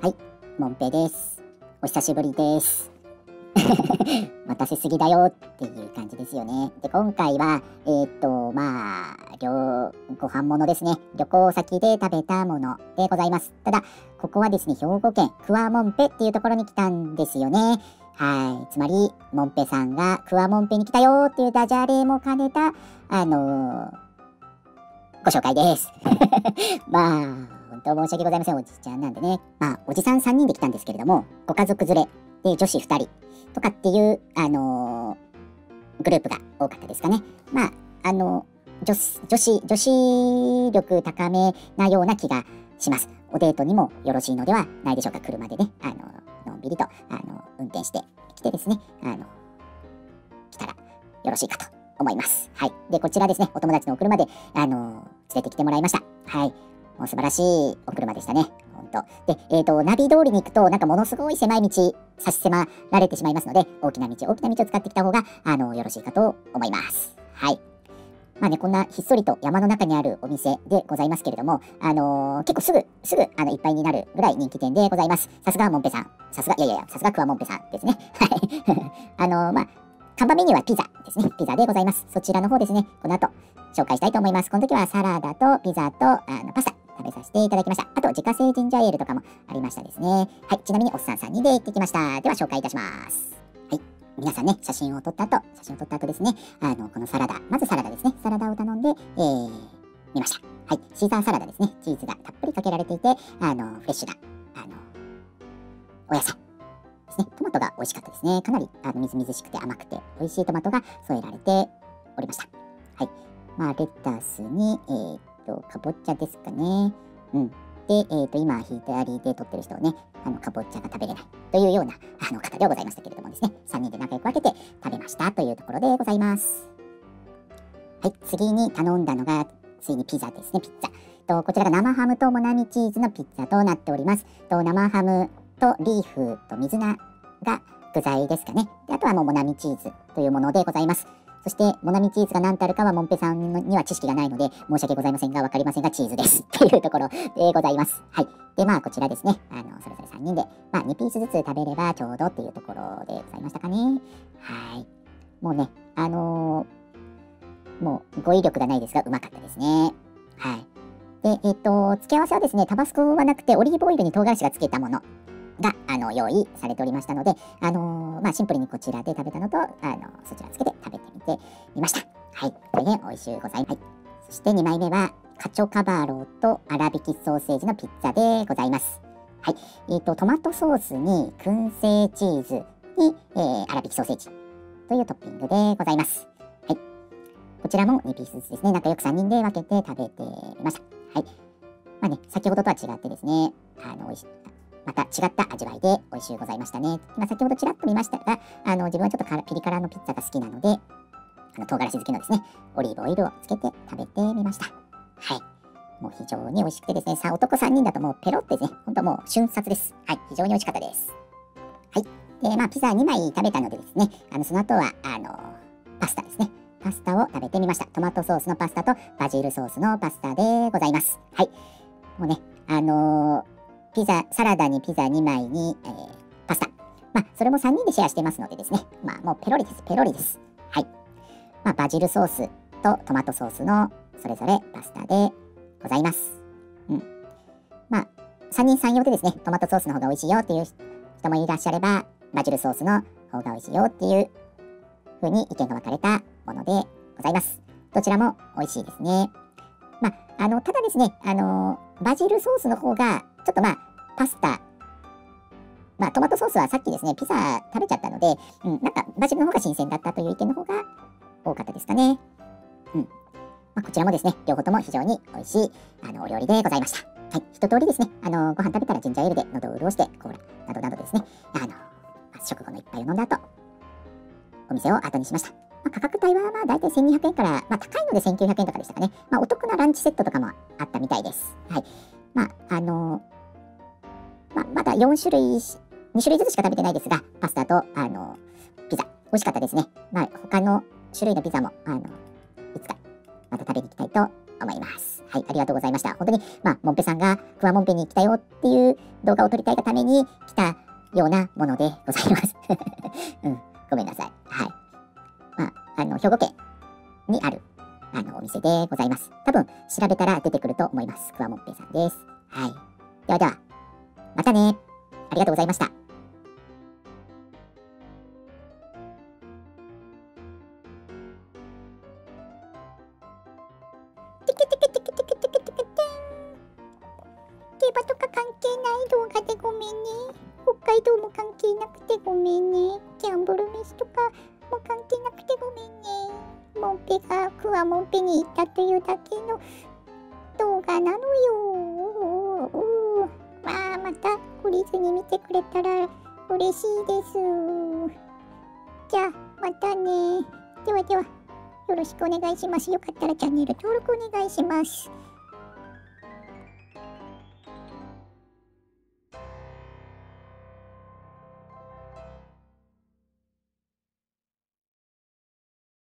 はい、もんぺです。お久しぶりです。待たせすぎだよっていう感じですよね。で、今回は、えー、っと、まあ、旅、ご飯物ですね。旅行先で食べたものでございます。ただ、ここはですね、兵庫県桑もんぺっていうところに来たんですよね。はい。つまり、もんぺさんが桑もんぺに来たよっていうダジャレも兼ねた、あのー、ご紹介です。まあ、本当申し訳ございません、おじちゃんなんでね。まあ、おじさん3人で来たんですけれども、ご家族連れで女子2人とかっていう、あのー、グループが多かったですかね。まあ、あのー、女子、女子、女子力高めなような気がします。おデートにもよろしいのではないでしょうか。車でね、あの、のんびりと、あの運転してきてですね、あの来たらよろしいかと思います。はい。で、こちらですね、お友達のお車で、あの連れてきてもらいました。はい。もう素晴らしいお車でしたね。本当。で、えっ、ー、と、ナビ通りに行くと、なんかものすごい狭い道、差し迫られてしまいますので、大きな道、大きな道を使ってきた方が、あの、よろしいかと思います。はい。まあね、こんなひっそりと山の中にあるお店でございますけれども、あのー、結構すぐ、すぐ、あの、いっぱいになるぐらい人気店でございます。さすが、もんぺさん。さすが、いやいやいや、さすが、くわもんぺさんですね。はい。あのー、まあ、看板メニューはピザですね。ピザでございます。そちらの方ですね、この後、紹介したいと思います。この時はサラダとピザと、あの、パスタ。食べさせていただきました。あと、自家製ジンジャーエールとかもありましたですね。はい。ちなみに、おっさん3人で行ってきました。では、紹介いたします。はい。皆さんね、写真を撮った後、写真を撮った後ですね、あの、このサラダ、まずサラダですね。サラダを頼んで、えー、見ました。はい。シーザーサラダですね。チーズがたっぷりかけられていて、あの、フレッシュな、あの、お野菜。ですね。トマトが美味しかったですね。かなりあのみずみずしくて甘くて美味しいトマトが添えられておりました。はい。まあ、レタスに、えー、と、かぼちゃですかね。うん。で、えっ、ー、と、今、左で撮ってる人はね、あの、かぼちゃが食べれないというような、あの、方ではございましたけれどもですね、3人で仲良く分けて食べましたというところでございます。はい、次に頼んだのが、ついにピザですね、ピッツァ。とこちらが生ハムとモナミチーズのピッツァとなっております。と生ハムとリーフと水菜が具材ですかね。であとはもうモナミチーズというものでございます。そして、モナミチーズが何たるかは、モンペさんには知識がないので、申し訳ございませんが、わかりませんが、チーズです。っていうところでございます。はい。で、まあ、こちらですね。あの、それぞれ3人で、まあ、2ピースずつ食べればちょうどっていうところでございましたかね。はい。もうね、あのー、もう、語彙力がないですが、うまかったですね。はい。で、えっ、と、付け合わせはですね、タバスコはなくて、オリーブオイルに唐辛子がつけたものが、あの、用意されておりましたので、あのー、まあ、シンプルにこちらで食べたのと、あの、そちらつけて食べてみてみました。はい。これで美味しゅうございます。はい。そして2枚目は、カチョカバーローと粗挽きソーセージのピッツァでございます。はい。えっ、ー、と、トマトソースに燻製チーズに、えー、粗挽きソーセージというトッピングでございます。はい。こちらも2ピースずつですね、仲良く3人で分けて食べてみました。はい。まあね、先ほどとは違ってですね、あの、美味しい、また違った味わいで美味しゅうございましたね。今先ほどちらっと見ましたが、あの自分はちょっとピリ辛のピッツァが好きなので、唐辛子好きのですね、オリーブオイルをつけて食べてみました。はい。もう非常に美味しくてですね、さあ男3人だともうペロってですね、ほんともう瞬殺です。はい。非常に美味しかったです。はい。で、まあピザ2枚食べたのでですね、あのその後は、あのパスタですね。パスタを食べてみました。トマトソースのパスタとバジルソースのパスタでございます。はい。もうね、あのーピザ、サラダにピザ2枚に、えー、パスタ。まあ、それも3人でシェアしてますのでですね。まあ、もうペロリです。ペロリです。まあ、バジルソースとトマトソースのそれぞれパスタでございます。うん。まあ、3人3用でですね、トマトソースの方が美味しいよっていう人もいらっしゃれば、バジルソースの方が美味しいよっていう風に意見が分かれたものでございます。どちらも美味しいですね。まあ、あの、ただですね、あの、バジルソースの方が、ちょっとまあ、パスタ、まあ、トマトソースはさっきですね、ピザ食べちゃったので、うん、なんか、バジルの方が新鮮だったという意見の方が多かったですかね。うん。まあ、こちらもですね、両方とも非常に美味しい、あの、お料理でございました。はい。一通りですね、あの、ご飯食べたらジンジャーエールで喉を潤して、コーラなどなどですね、あの、食後の一杯を飲んだ後、お店を後にしました。まあ、価格帯はまあ大体1200円から、まあ、高いので1900円とかでしたかね。まあ、お得なランチセットとかもあったみたいです。はい。まあ、あのー、まあ、まだ4種類、2種類ずつしか食べてないですが、パスタと、あのー、ピザ、美味しかったですね。まあ、他の種類のピザも、あのいつかまた食べに行きたいと思います。はい、ありがとうございました。本当に、まあ、もんぺさんがクワモンペに来たよっていう動画を撮りたいがために来たようなものでございます。うん、ごめんなさい。はい。まあ、あの、兵庫県にある、あの、お店でございます。多分、調べたら出てくると思います。クワモンペさんです。はい。ではでは、またね。ありがとうございました。競馬とか関係ない動画でごめんね。北海道も関係なくてごめんね。ギャンブル飯とかも関係なくてごめんね。モンペがクワモンペに行ったというだけの動画なのよ。まあ、また懲りずに見てくれたら嬉しいです。じゃあ、またね。ではでは、よろしくお願いします。よかったらチャンネル登録お願いします。